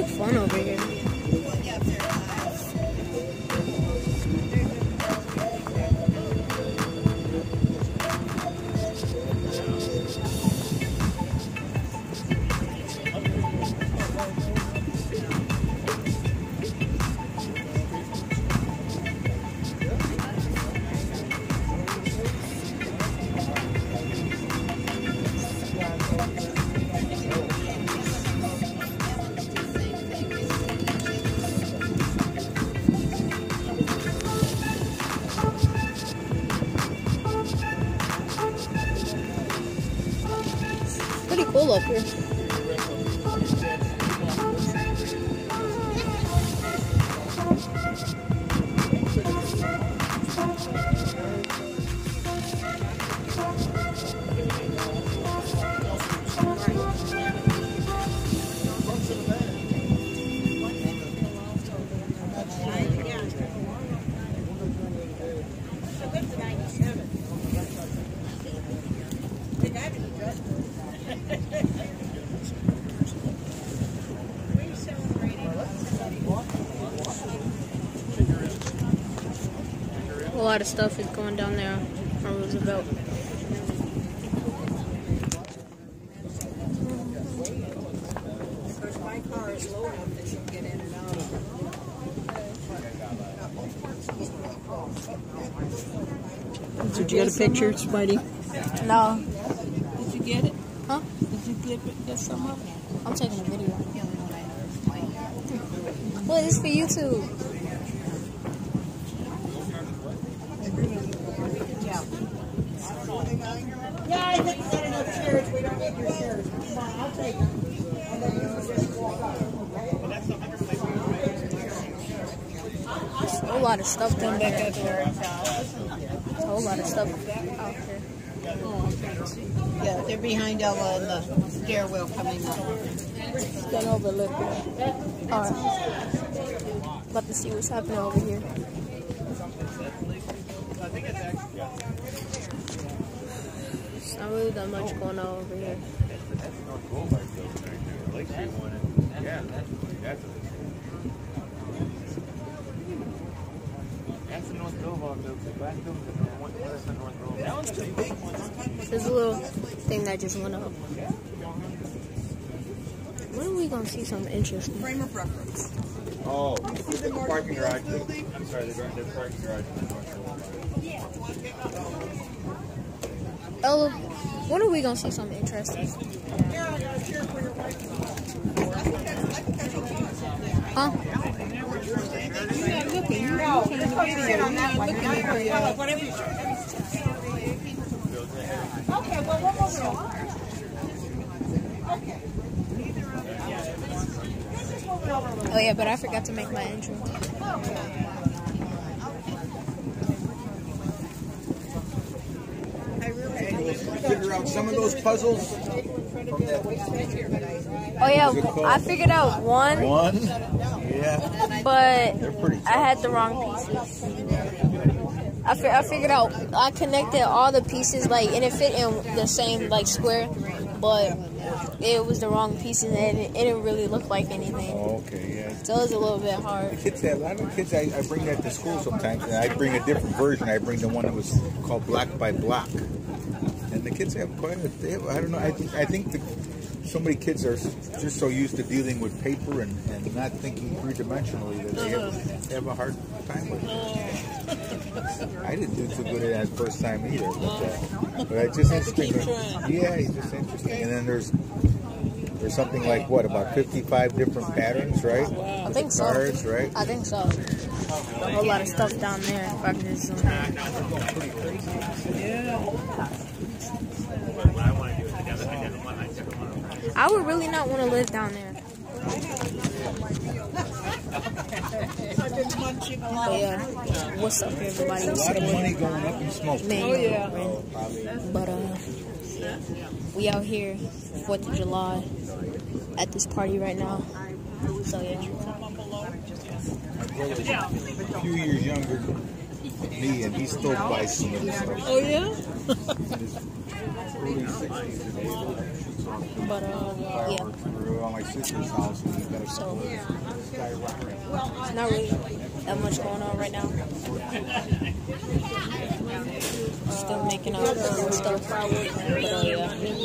like fun over here. full up here. A lot of stuff is going down there on Roosevelt. Because my car is low enough that she'll get in and out. Did you get a picture, Spidey? No, Did you get it? Huh? Did you get it? Get some of it? I'm taking a video. Well, What is for YouTube? Yeah, I think you got enough chairs. We don't need your chairs. Come on, I'll take them. And then you can just walk out. A whole lot of stuff down Back there. there. A whole lot of stuff out here. Oh, yeah, they're behind Ella and the stairwell coming up. Gonna overlook it. Alright. About to see what's happening over here. It's not really that much going on over here. Yeah, that's That's the North Boulevard building. Back building, that's the North Boulevard. That one's the big one. There's a little thing that just went up. When are we gonna see something interesting? Frame of reference. Oh, the parking garage. I'm sorry, the gar- the parking garage on the North Boulevard. Ella, oh, when are we gonna see something interesting? Yeah, Okay, well, a little. Oh yeah, but I forgot to make my intro. figure out some of those puzzles? Oh yeah, I figured out one, One? Yeah. but I had the wrong pieces. I, fi- I figured out I connected all the pieces like and it fit in the same like square, but it was the wrong pieces and it, it didn't really look like anything. Oh, okay, yeah. So it was a little bit hard. Kids have, a lot of kids, I, I bring that to school sometimes, and I bring a different version. I bring the one that was called Block by Block. And the kids have quite a, they have, I don't know, I think, I think the, so many kids are just so used to dealing with paper and, and not thinking three-dimensionally that they have, they have a hard time with it. I didn't do too good at that first time either, but, uh, but it's just interesting. Yeah, it's just interesting. And then there's there's something like what about 55 different patterns, right? I think so. Cards, right? I think so. A whole lot of stuff down there. If I can zoom in. I would really not want to live down there. Yeah, what's up, everybody? A lot of money going up in smoke. Man, Oh, yeah. But uh, we out here, Fourth of July, at this party right now. So yeah, a few years younger than me, and he still of this stuff. Oh, yeah? In his early 60s and he shoots off the but uh, yeah, fireworks. We were at my sister's house, and he got a so it's not really that much going on right now. Still making out and stuff. But uh, yeah.